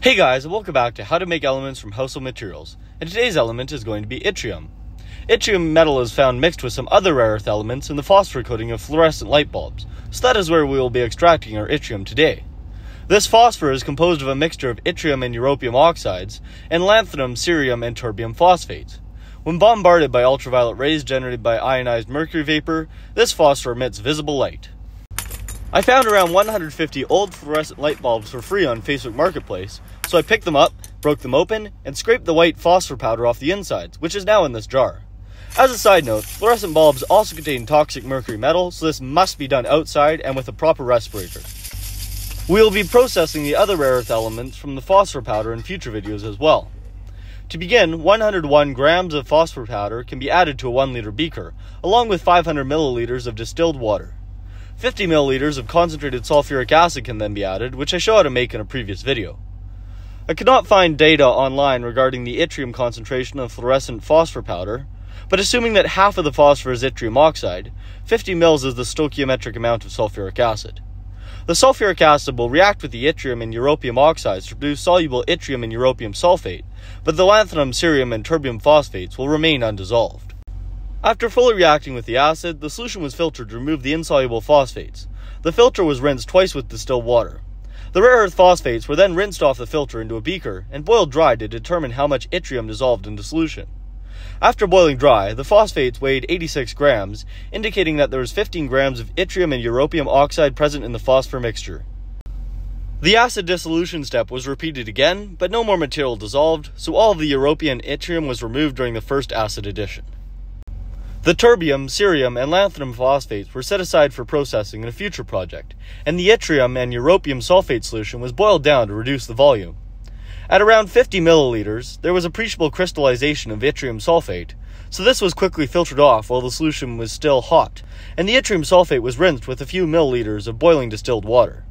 Hey guys, welcome back to How to Make Elements from Household Materials. And today's element is going to be yttrium. Yttrium metal is found mixed with some other rare earth elements in the phosphor coating of fluorescent light bulbs, so that is where we will be extracting our yttrium today. This phosphor is composed of a mixture of yttrium and europium oxides, and lanthanum, cerium, and terbium phosphates. When bombarded by ultraviolet rays generated by ionized mercury vapor, this phosphor emits visible light. I found around 150 old fluorescent light bulbs for free on Facebook Marketplace, so I picked them up, broke them open, and scraped the white phosphor powder off the insides, which is now in this jar. As a side note, fluorescent bulbs also contain toxic mercury metal, so this must be done outside and with a proper respirator. We will be processing the other rare earth elements from the phosphor powder in future videos as well. To begin, 101 grams of phosphor powder can be added to a 1 liter beaker, along with 500 milliliters of distilled water. 50 milliliters of concentrated sulfuric acid can then be added, which I show how to make in a previous video. I could not find data online regarding the yttrium concentration of fluorescent phosphor powder, but assuming that half of the phosphor is yttrium oxide, 50 mils is the stoichiometric amount of sulfuric acid. The sulfuric acid will react with the yttrium and europium oxides to produce soluble yttrium and europium sulfate, but the lanthanum, cerium, and terbium phosphates will remain undissolved. After fully reacting with the acid, the solution was filtered to remove the insoluble phosphates. The filter was rinsed twice with distilled water. The rare earth phosphates were then rinsed off the filter into a beaker and boiled dry to determine how much yttrium dissolved in the solution. After boiling dry, the phosphates weighed 86 grams, indicating that there was 15 grams of yttrium and europium oxide present in the phosphor mixture. The acid dissolution step was repeated again, but no more material dissolved, so all of the europium and yttrium was removed during the first acid addition. The terbium, cerium, and lanthanum phosphates were set aside for processing in a future project, and the yttrium and europium sulfate solution was boiled down to reduce the volume. At around 50 milliliters, there was appreciable crystallization of yttrium sulfate, so this was quickly filtered off while the solution was still hot, and the yttrium sulfate was rinsed with a few milliliters of boiling distilled water.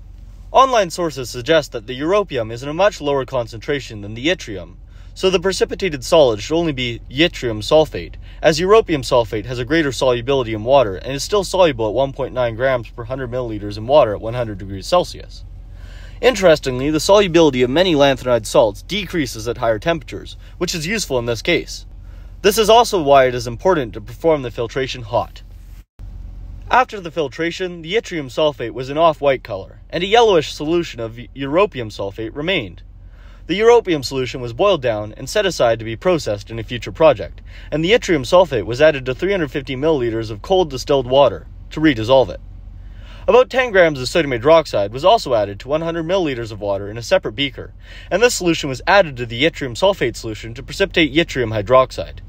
Online sources suggest that the europium is in a much lower concentration than the yttrium, so the precipitated solid should only be yttrium sulfate, as europium sulfate has a greater solubility in water and is still soluble at 1.9 grams per 100 milliliters in water at 100 degrees Celsius. Interestingly, the solubility of many lanthanide salts decreases at higher temperatures, which is useful in this case. This is also why it is important to perform the filtration hot. After the filtration, the yttrium sulfate was an off-white color, and a yellowish solution of europium sulfate remained. The europium solution was boiled down and set aside to be processed in a future project, and the yttrium sulfate was added to 350 milliliters of cold distilled water to redissolve it. About 10 grams of sodium hydroxide was also added to 100 milliliters of water in a separate beaker, and this solution was added to the yttrium sulfate solution to precipitate yttrium hydroxide.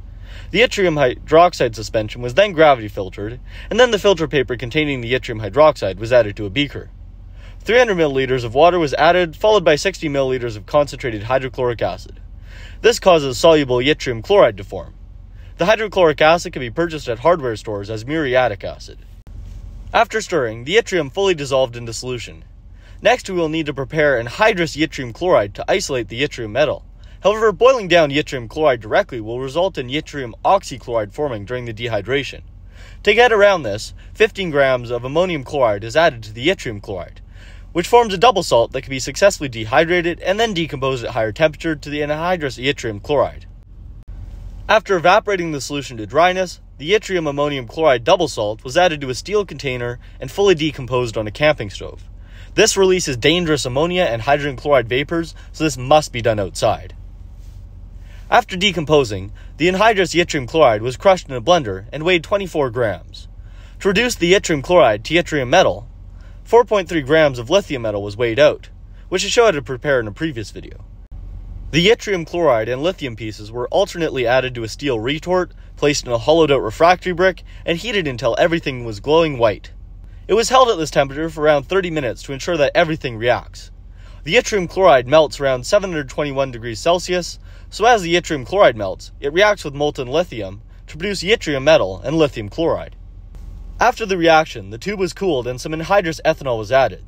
The yttrium hydroxide suspension was then gravity filtered, and then the filter paper containing the yttrium hydroxide was added to a beaker. 300 milliliters of water was added, followed by 60 milliliters of concentrated hydrochloric acid. This causes soluble yttrium chloride to form. The hydrochloric acid can be purchased at hardware stores as muriatic acid. After stirring, the yttrium fully dissolved into solution. Next, we will need to prepare anhydrous yttrium chloride to isolate the yttrium metal. However, boiling down yttrium chloride directly will result in yttrium oxychloride forming during the dehydration. To get around this, 15 grams of ammonium chloride is added to the yttrium chloride which forms a double salt that can be successfully dehydrated and then decomposed at higher temperature to the anhydrous yttrium chloride. After evaporating the solution to dryness, the yttrium ammonium chloride double salt was added to a steel container and fully decomposed on a camping stove. This releases dangerous ammonia and hydrogen chloride vapors, so this must be done outside. After decomposing, the anhydrous yttrium chloride was crushed in a blender and weighed 24 grams. To reduce the yttrium chloride to yttrium metal, 4.3 grams of lithium metal was weighed out, which I showed how to prepare in a previous video. The yttrium chloride and lithium pieces were alternately added to a steel retort, placed in a hollowed out refractory brick, and heated until everything was glowing white. It was held at this temperature for around 30 minutes to ensure that everything reacts. The yttrium chloride melts around 721 degrees Celsius, so as the yttrium chloride melts, it reacts with molten lithium to produce yttrium metal and lithium chloride. After the reaction, the tube was cooled and some anhydrous ethanol was added.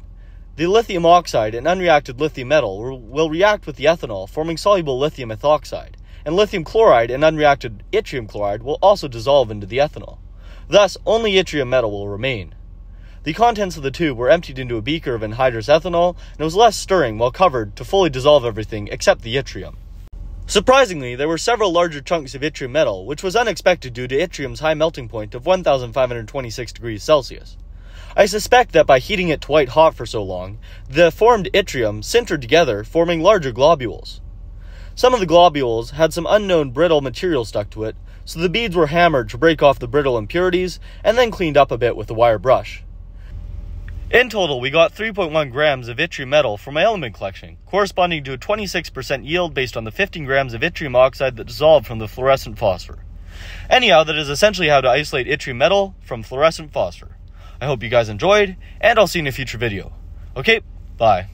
The lithium oxide and unreacted lithium metal will react with the ethanol, forming soluble lithium ethoxide, and lithium chloride and unreacted yttrium chloride will also dissolve into the ethanol. Thus, only yttrium metal will remain. The contents of the tube were emptied into a beaker of anhydrous ethanol, and it was less stirring while covered to fully dissolve everything except the yttrium. Surprisingly, there were several larger chunks of yttrium metal, which was unexpected due to yttrium's high melting point of 1526 degrees Celsius. I suspect that by heating it to white hot for so long, the formed yttrium sintered together, forming larger globules. Some of the globules had some unknown brittle material stuck to it, so the beads were hammered to break off the brittle impurities and then cleaned up a bit with a wire brush. In total, we got 3.1 grams of yttrium metal from my element collection, corresponding to a 26% yield based on the 15 grams of yttrium oxide that dissolved from the fluorescent phosphor. Anyhow, that is essentially how to isolate yttrium metal from fluorescent phosphor. I hope you guys enjoyed, and I'll see you in a future video. Okay, bye.